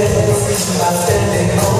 I'm standing on